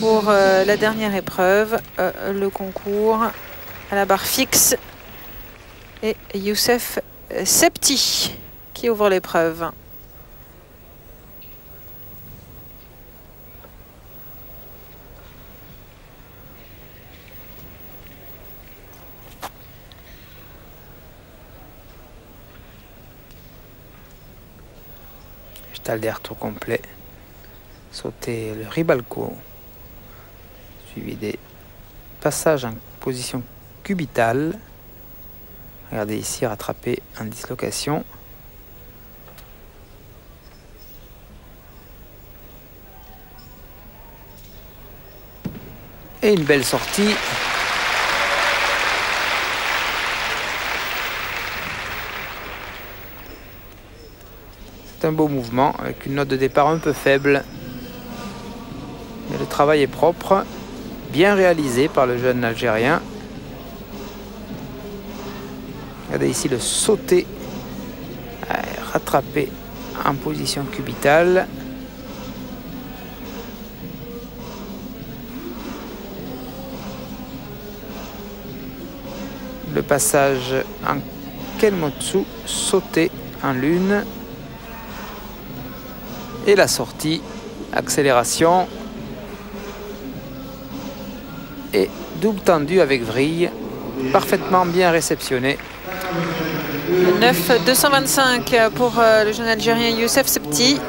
pour euh, la dernière épreuve, euh, le concours à la barre fixe. Et Youssef Septi qui ouvre l'épreuve. d'air tout complet. Sauter le ribalco, suivi des passages en position cubitale. Regardez ici, rattraper en dislocation. Et une belle sortie C'est un beau mouvement avec une note de départ un peu faible. Travail est propre, bien réalisé par le jeune Algérien. Regardez ici le sauter, rattrapé en position cubitale. Le passage en Kenmotsu, sauté en lune et la sortie, accélération et double tendu avec vrille, parfaitement bien réceptionné. 9 225 pour euh, le jeune Algérien Youssef Septi.